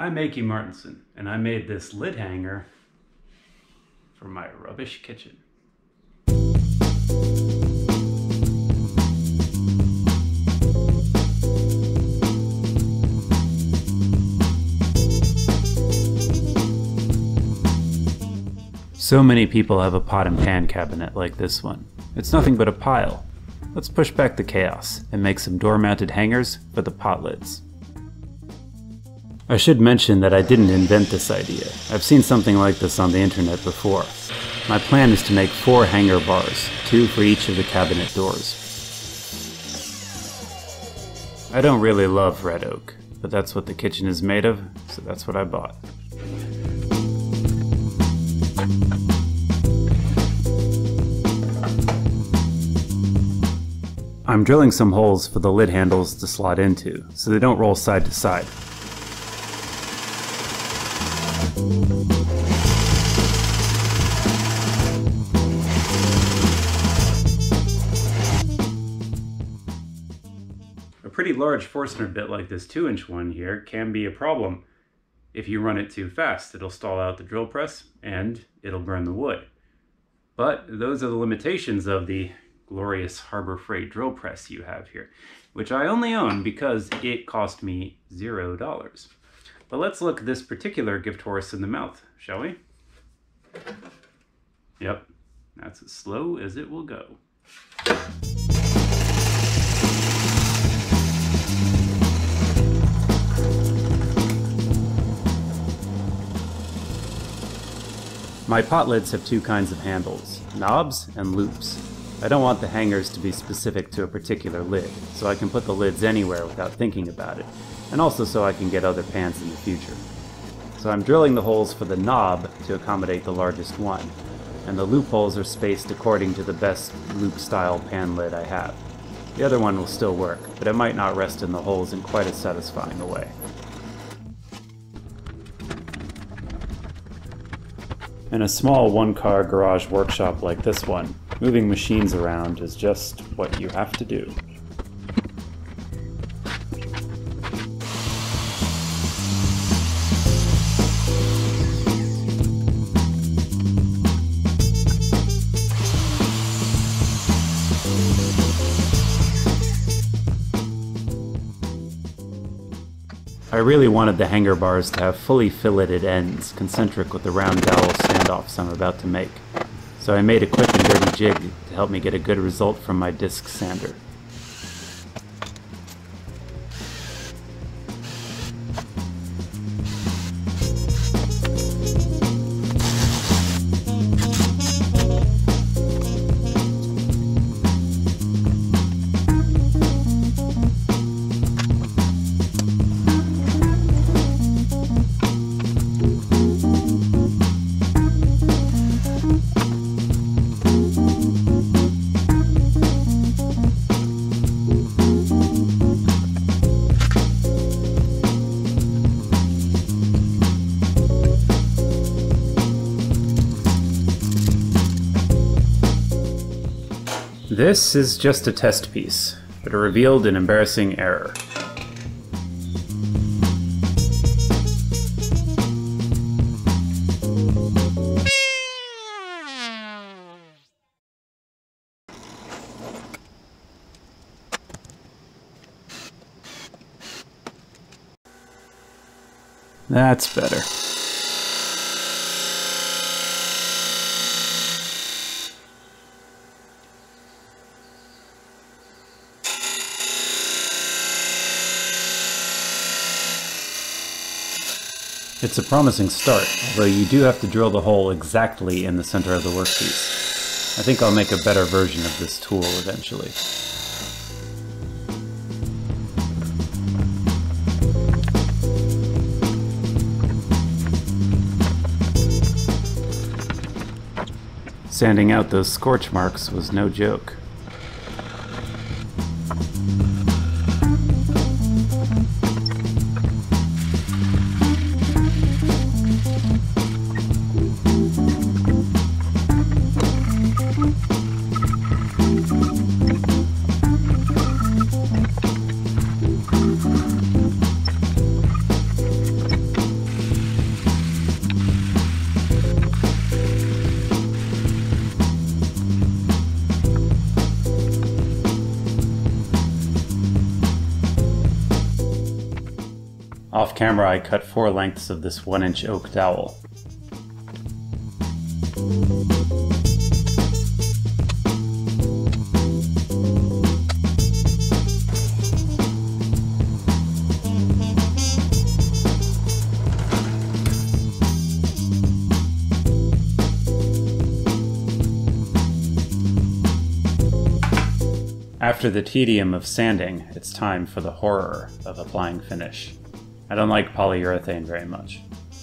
I'm Eiki Martinson, and I made this lid hanger for my rubbish kitchen. So many people have a pot and pan cabinet like this one. It's nothing but a pile. Let's push back the chaos and make some door-mounted hangers for the pot lids. I should mention that I didn't invent this idea. I've seen something like this on the internet before. My plan is to make four hanger bars, two for each of the cabinet doors. I don't really love red oak, but that's what the kitchen is made of, so that's what I bought. I'm drilling some holes for the lid handles to slot into, so they don't roll side to side. Pretty large Forstner bit like this 2 inch one here can be a problem. If you run it too fast, it'll stall out the drill press and it'll burn the wood. But those are the limitations of the glorious Harbor Freight drill press you have here, which I only own because it cost me zero dollars. But let's look this particular gift horse in the mouth, shall we? Yep, that's as slow as it will go. My pot lids have two kinds of handles, knobs and loops. I don't want the hangers to be specific to a particular lid, so I can put the lids anywhere without thinking about it, and also so I can get other pans in the future. So I'm drilling the holes for the knob to accommodate the largest one, and the loop holes are spaced according to the best loop style pan lid I have. The other one will still work, but it might not rest in the holes in quite as satisfying a way. In a small one-car garage workshop like this one, moving machines around is just what you have to do. I really wanted the hanger bars to have fully filleted ends, concentric with the round dowel standoffs I'm about to make. So I made a quick and dirty jig to help me get a good result from my disc sander. This is just a test piece, but it revealed an embarrassing error. That's better. It's a promising start, although you do have to drill the hole exactly in the center of the workpiece. I think I'll make a better version of this tool eventually. Sanding out those scorch marks was no joke. Off camera, I cut four lengths of this one inch oak dowel. After the tedium of sanding, it's time for the horror of applying finish. I don't like polyurethane very much,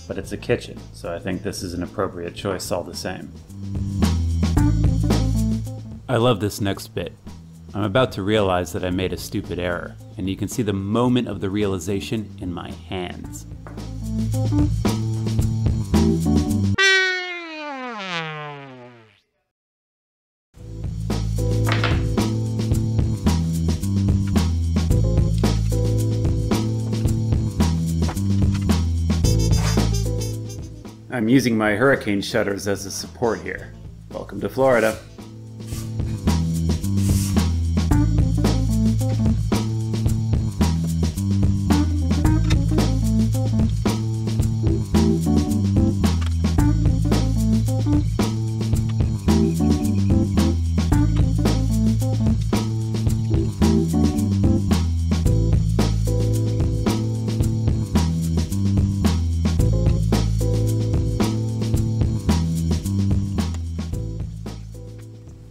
but it's a kitchen, so I think this is an appropriate choice all the same. I love this next bit. I'm about to realize that I made a stupid error, and you can see the moment of the realization in my hands. I'm using my hurricane shutters as a support here. Welcome to Florida.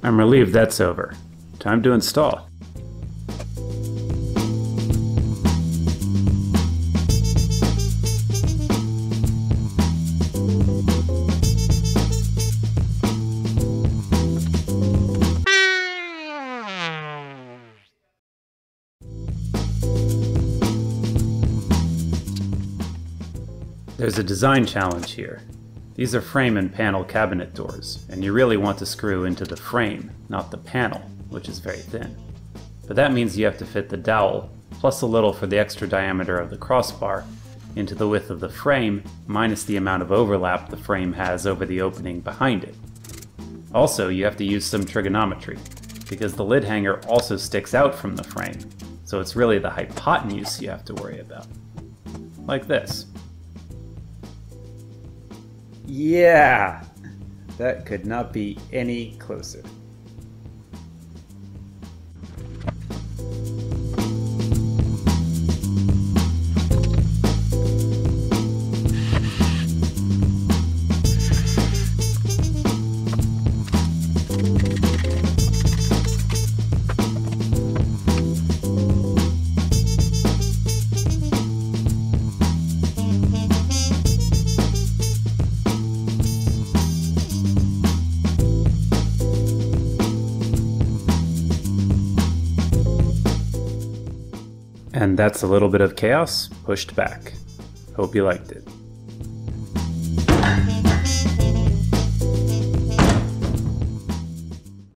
I'm relieved that's over. Time to install. There's a design challenge here. These are frame and panel cabinet doors, and you really want to screw into the frame, not the panel, which is very thin. But that means you have to fit the dowel, plus a little for the extra diameter of the crossbar, into the width of the frame, minus the amount of overlap the frame has over the opening behind it. Also, you have to use some trigonometry, because the lid hanger also sticks out from the frame, so it's really the hypotenuse you have to worry about. Like this. Yeah! That could not be any closer. And that's a little bit of chaos pushed back. Hope you liked it.